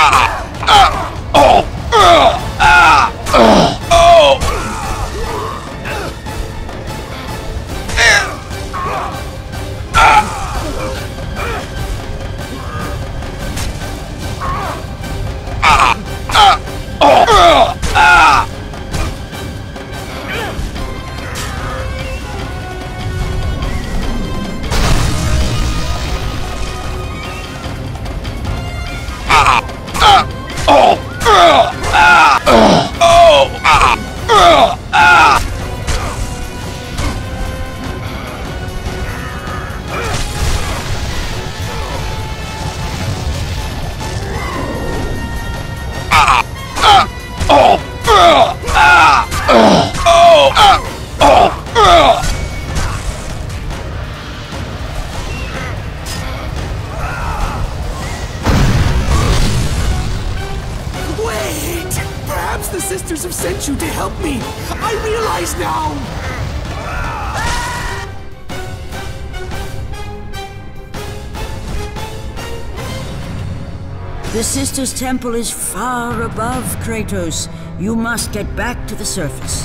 Ah! The Temple is far above Kratos. You must get back to the surface.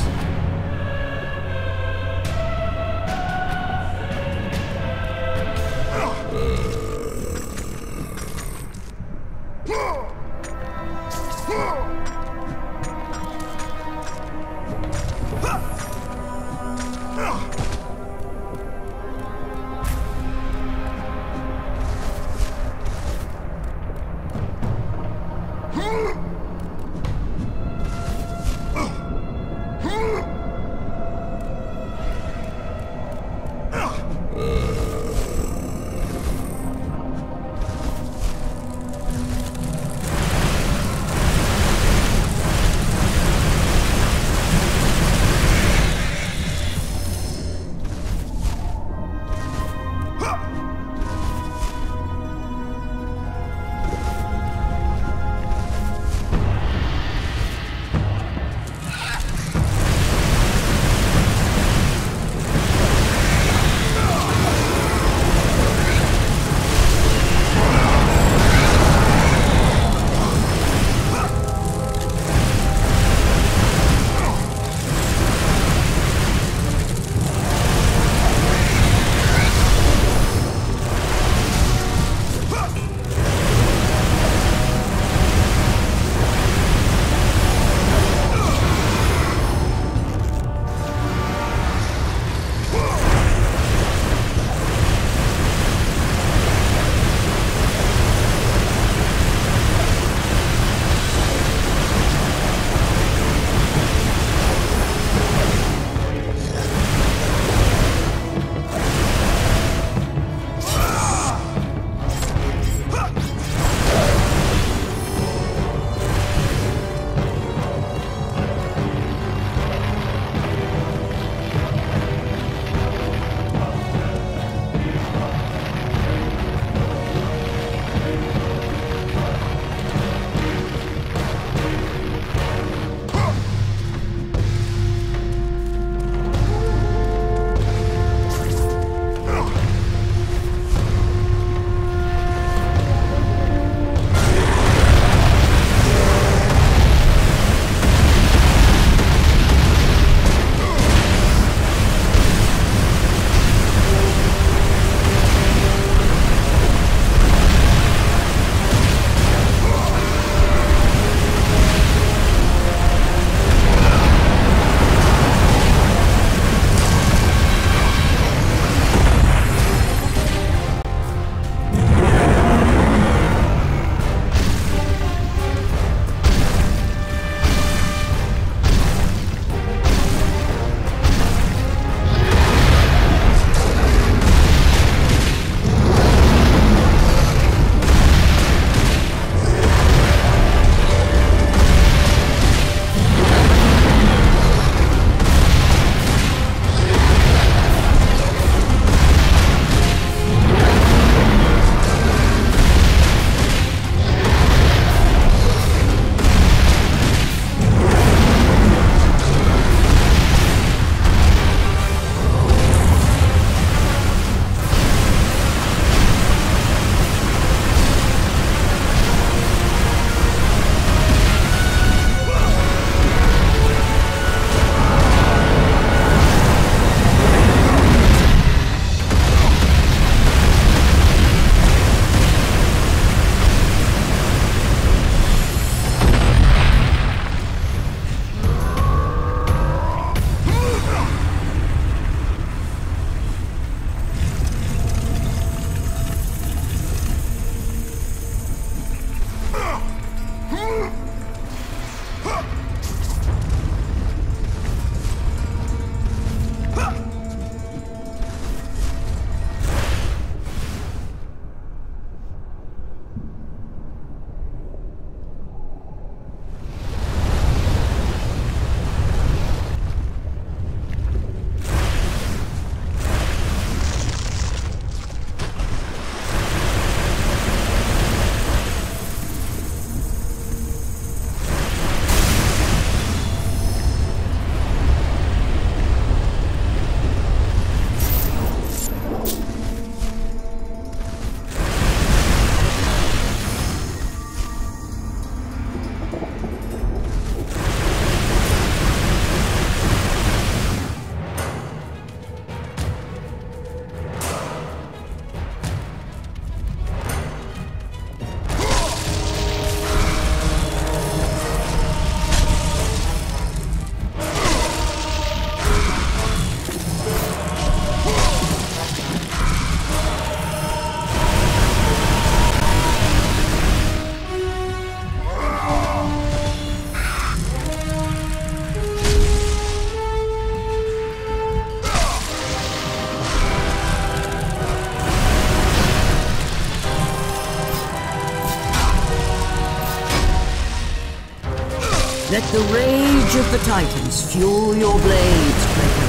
Let the rage of the Titans fuel your blades.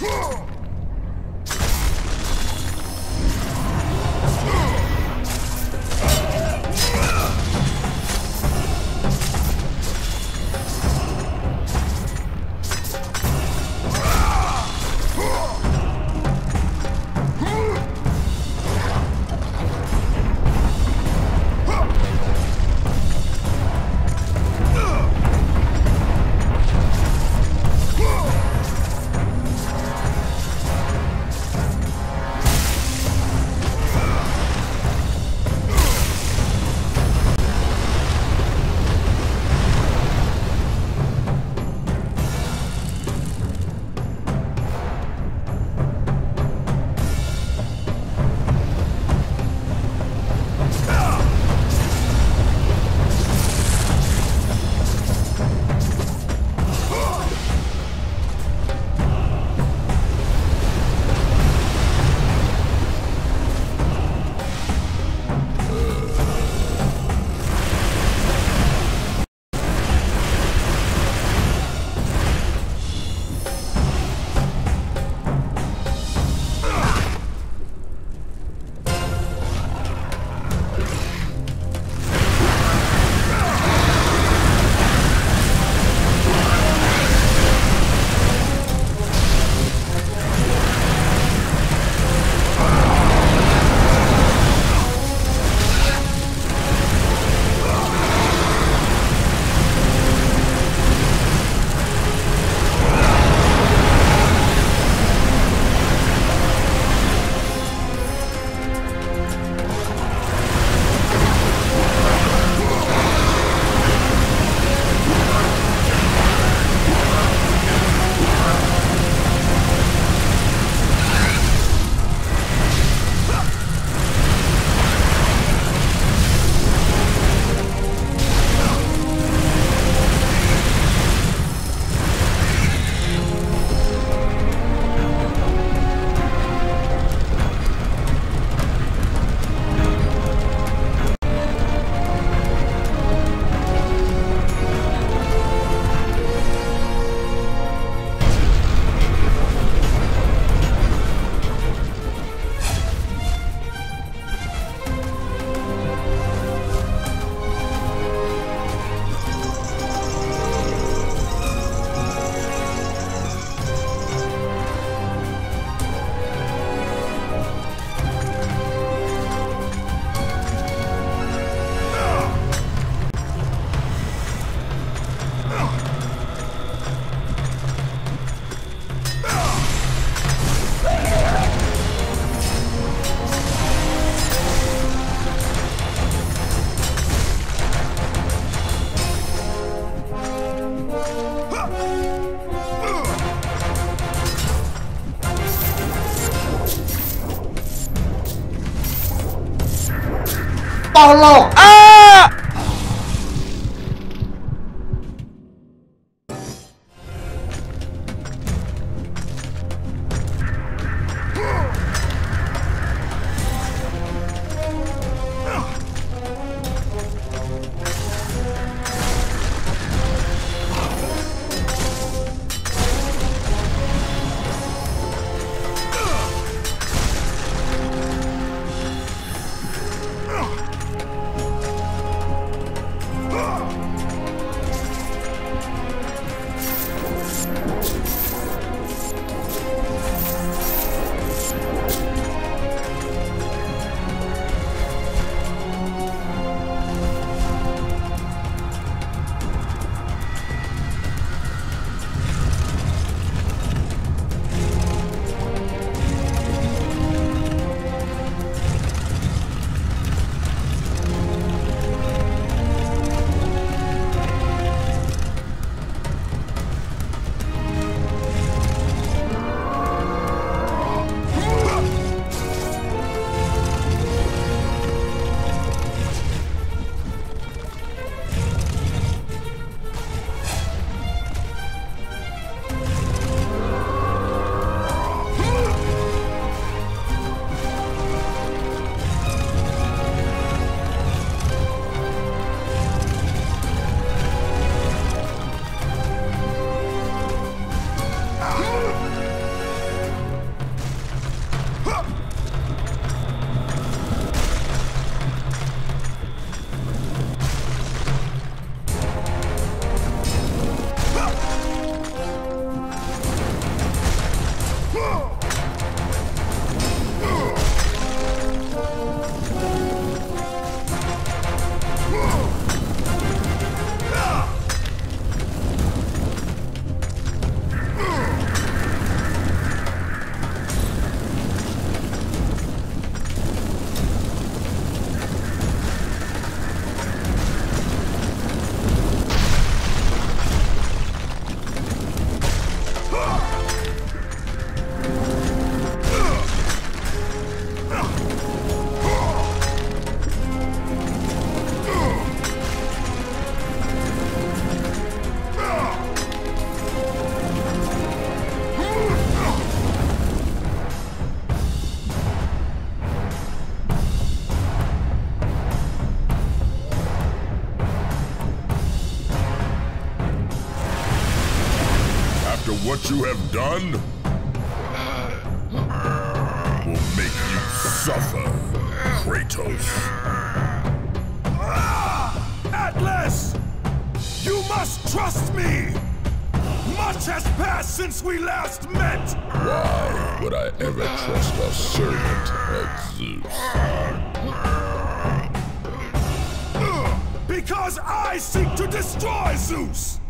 Whoa! Ah! Uh, will make you suffer, Kratos. Ah, Atlas! You must trust me! Much has passed since we last met! Why would I ever trust a servant of Zeus? Because I seek to destroy Zeus!